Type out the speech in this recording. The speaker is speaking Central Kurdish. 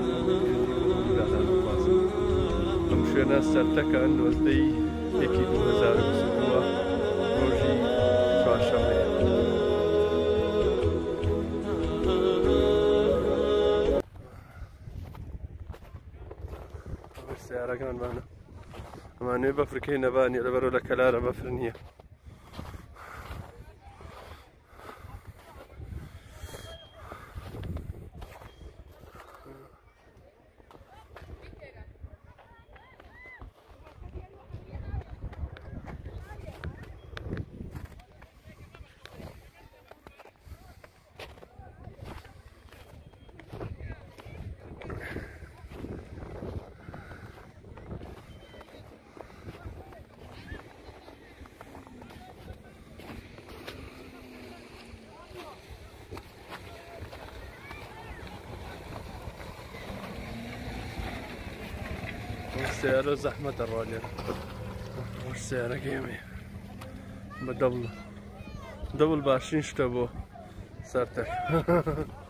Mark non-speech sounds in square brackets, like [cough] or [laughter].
بکەن ئەم شوێنە سەرتەکان نۆزدەی یەکی 2022 ڕۆژی چوارشەمەیە. سیارەکانمانە ئەمانێ بەفرکەی نەبانی لەبەرەوە لە کەلارە بەفر نییە. السيارة زحمة الراجل سعره جامد بدبل دبل بعشرين شتبو سرتك [laughs]